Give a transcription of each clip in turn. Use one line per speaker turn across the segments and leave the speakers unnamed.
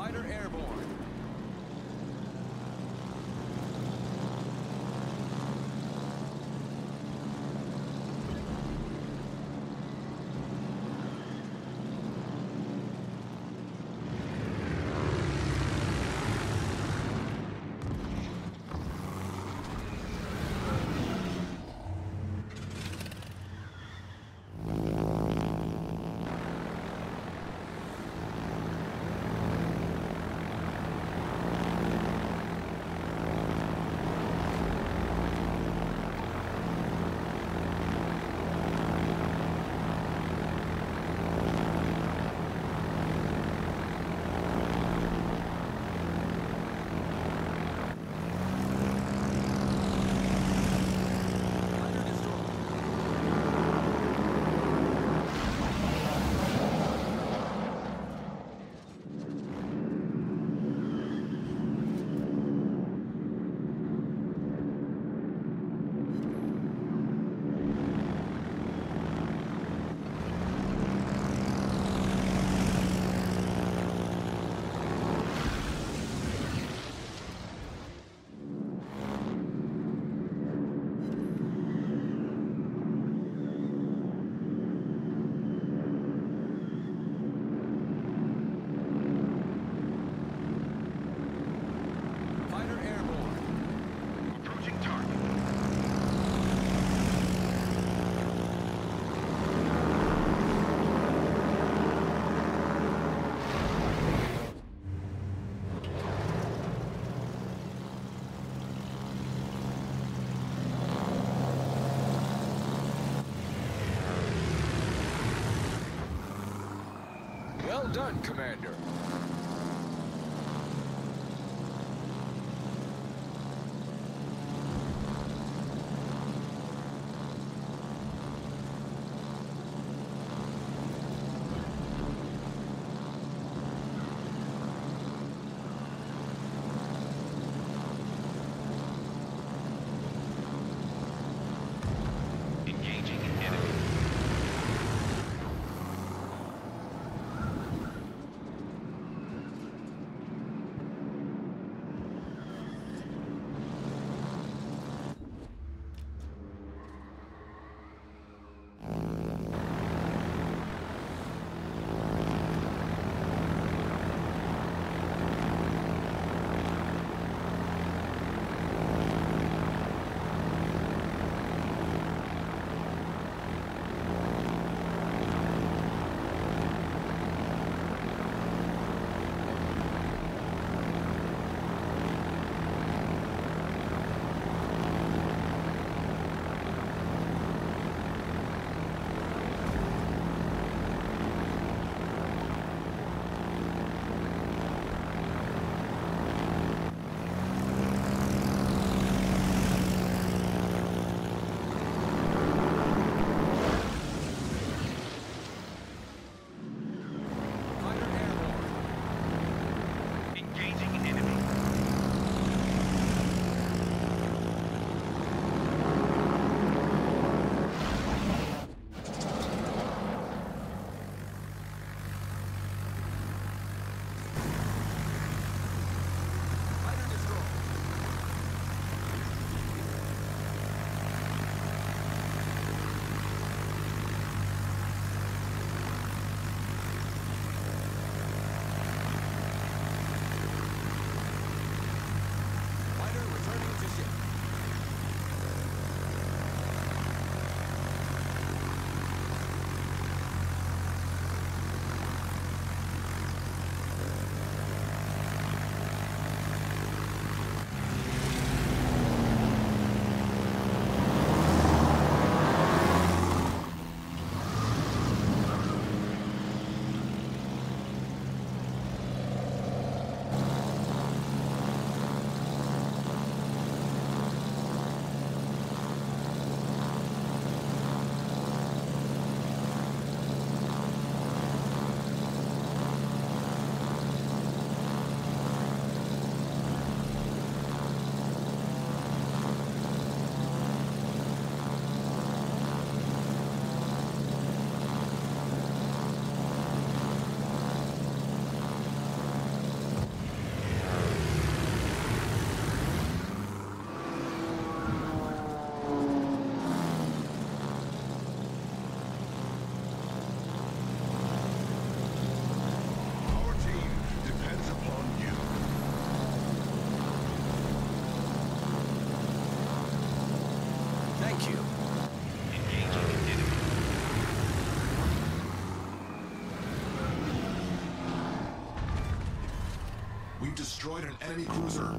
Fighter airborne.
Well done, Commander. Destroyed
an enemy cruiser.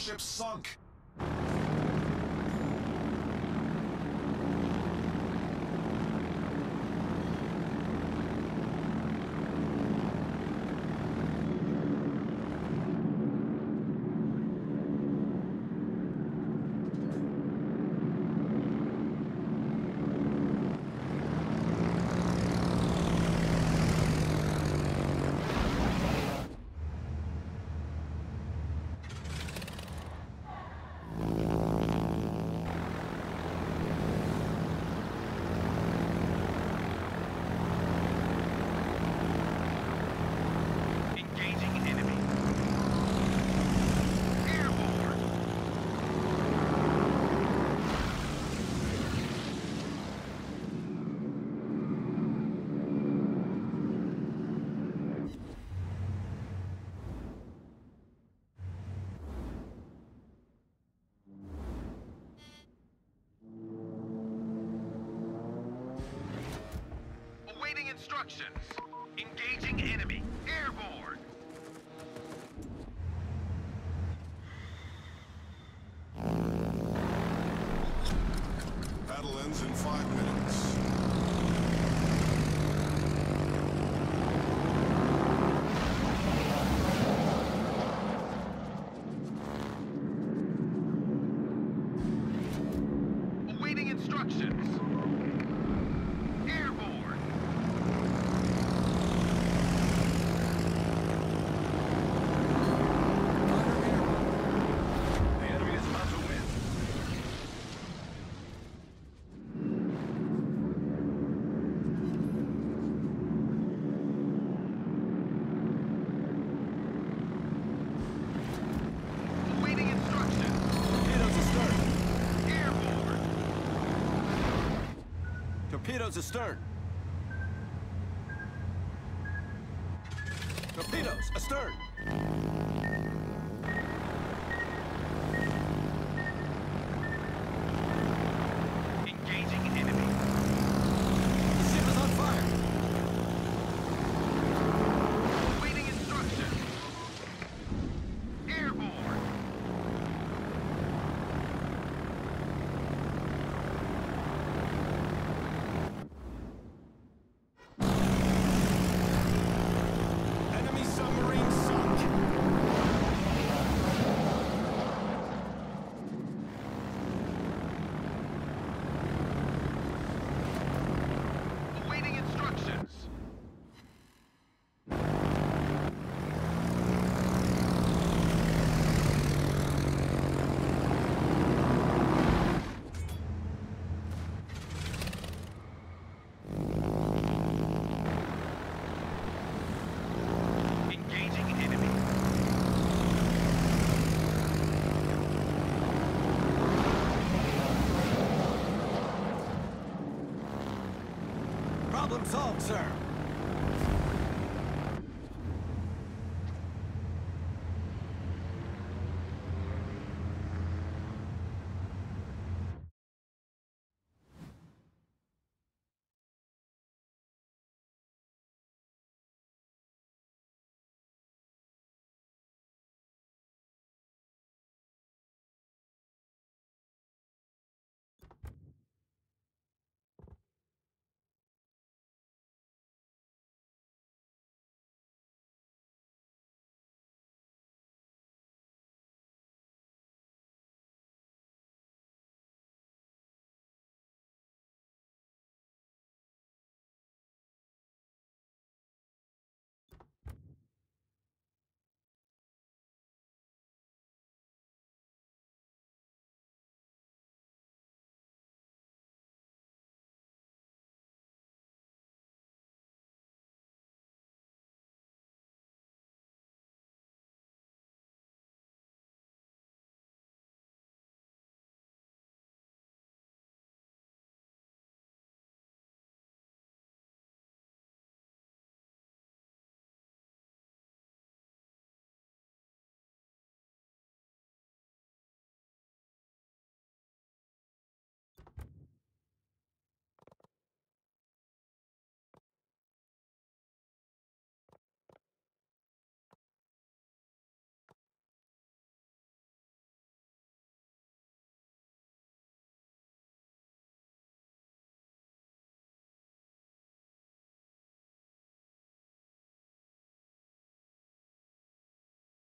battleship sunk!
Instructions.
Torpedoes astern. Torpedoes astern.
Engaging enemy.
The ship is on fire.
Awaiting instructions. Airborne.
Enemy submarine sunk.
Awaiting instructions. Engaging enemy.
Problem solved, sir.